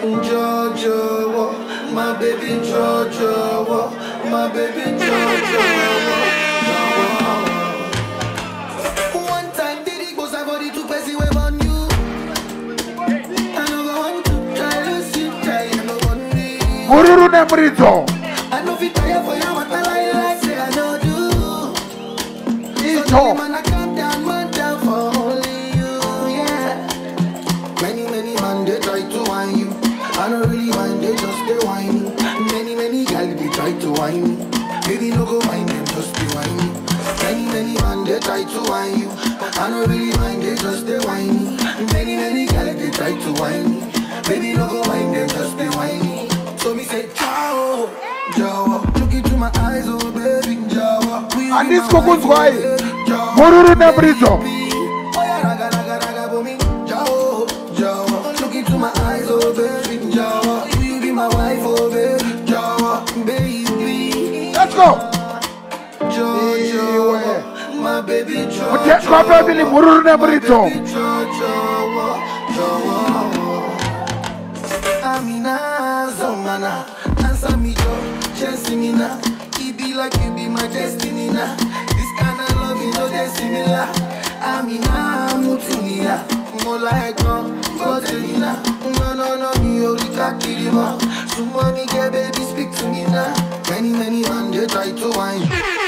Jojo, my baby Jojo, my baby Jojo. One time did it goes for the two person wave on you. I know go to try lose you, try I know one day. mururu I know fit tire for you, but I like say I know do. itsho Man, to whine you. I don't really mind, they just they whine me. Many, many gal, they try to whine me. Baby, no go whine them, just be whine me. So me say, ciao, Jowo. Look into my eyes, oh baby, Jowo. Will you be Andis my kokuzwai. wife, oh, mururu bomi, Jowo, Jowo. Look into my eyes, oh baby, Jowo. Will you be my wife, oh baby, Jowo, baby, let's go now. It be like you be my destiny now. This kind of love, you know, they similar. Amina, Mutunia, more like one, Gotelina. No, no, no, me, Orika, Kirima. So, mommy, get baby, speak to me now. Many, many man, they try to wine.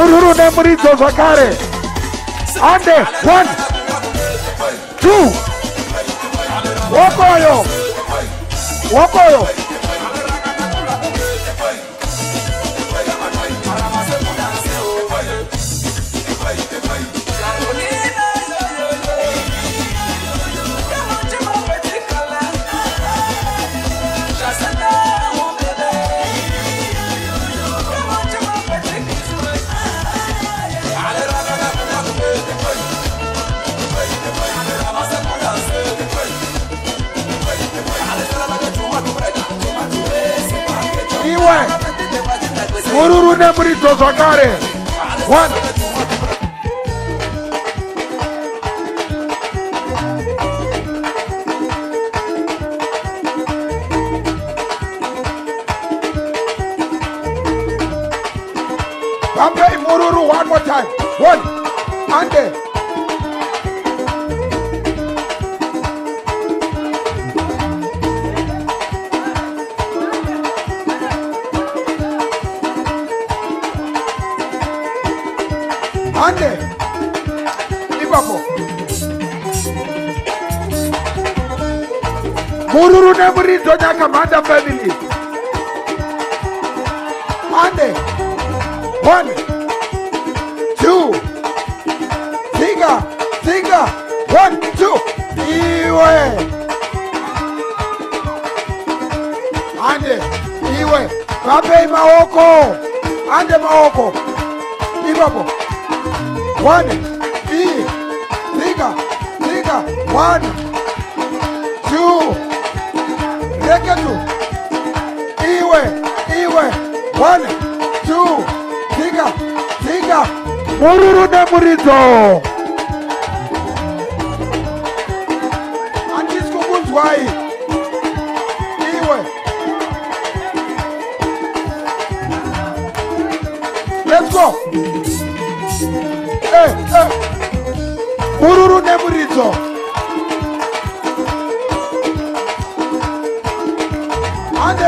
mururu ne muridzo zvakare ande one two. Wokoyo. Wokoyo muridzo zvakare one mande ipapo. Mururu nemuridzo nyakamhanda family. Mande one. Two. Tinga tinga one. Two. Iwe. Ande. Iwe. Vapei maoko. Ande maoko. Ipapo one e bigger bigger one two reketu iwe iwe one two bigger bigger mururude muridzo. Handisi kukunzwai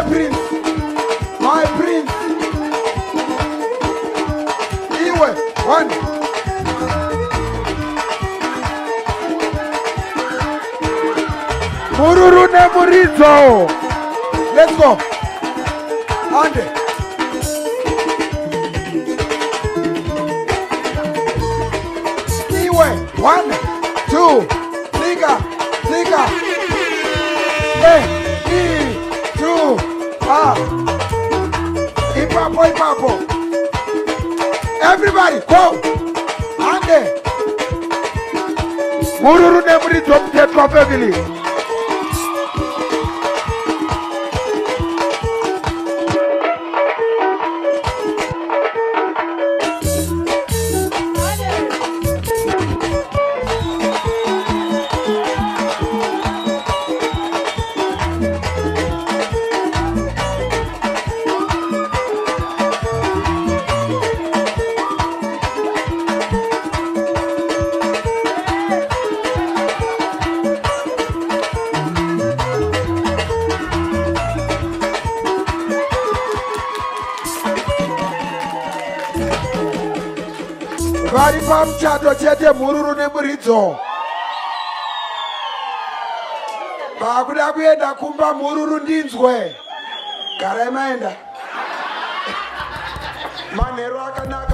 prince my prince. Iwe one. Mururu nemuridzo let's go. Ande. Iwe one two. Tsika e i two ah ipapo ipapo. Everybody go. Ande. Mururu nemuridzo mutetwa family vari pamuchato chete mhururu nemuridzo. Vakuda kuenda kumba mhururu ndinzwe. Garai maenda. Manheru akanaka